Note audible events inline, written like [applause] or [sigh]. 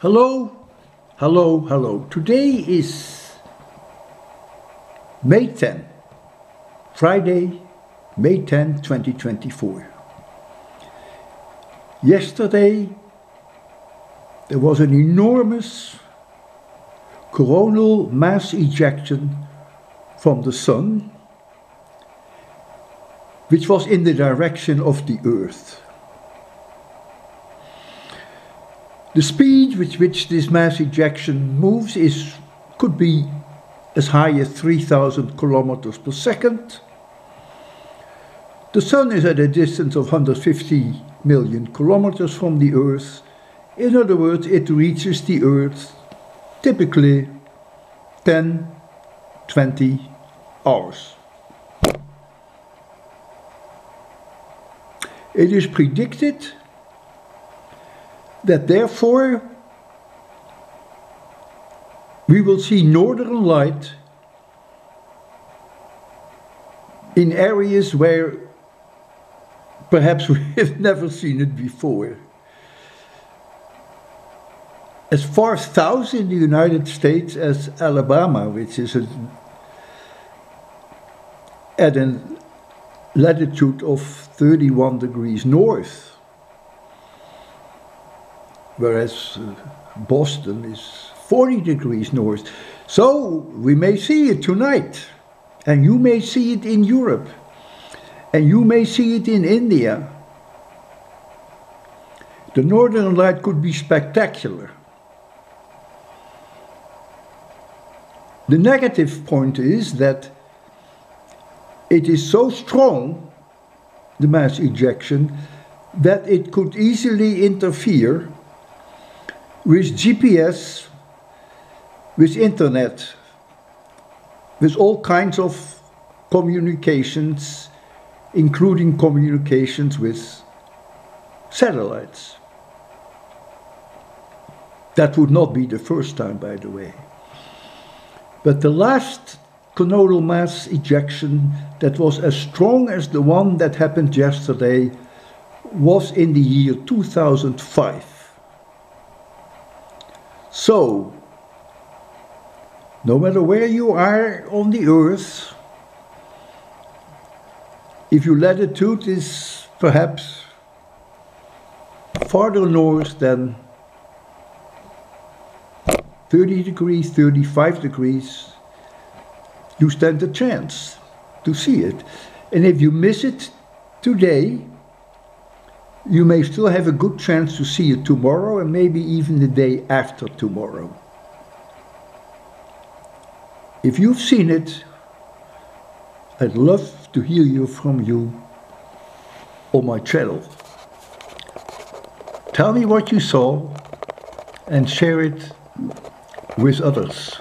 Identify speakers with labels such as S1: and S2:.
S1: Hello, hello, hello. Today is May 10, Friday, May 10, 2024. Yesterday there was an enormous coronal mass ejection from the Sun, which was in the direction of the Earth. The speed with which this mass ejection moves is could be as high as 3000 kilometers per second. The Sun is at a distance of 150 million kilometers from the Earth. In other words, it reaches the Earth typically 10, 20 hours. It is predicted that therefore we will see northern light in areas where perhaps [laughs] we have never seen it before. As far south in the United States as Alabama, which is a, at a latitude of 31 degrees north whereas uh, Boston is 40 degrees north. So we may see it tonight, and you may see it in Europe, and you may see it in India. The northern light could be spectacular. The negative point is that it is so strong, the mass ejection, that it could easily interfere with GPS, with internet, with all kinds of communications, including communications with satellites. That would not be the first time, by the way. But the last coronal mass ejection that was as strong as the one that happened yesterday was in the year 2005. So, no matter where you are on the earth, if your latitude is perhaps farther north than 30 degrees, 35 degrees, you stand a chance to see it. And if you miss it today, you may still have a good chance to see it tomorrow and maybe even the day after tomorrow. If you've seen it, I'd love to hear you from you on my channel. Tell me what you saw and share it with others.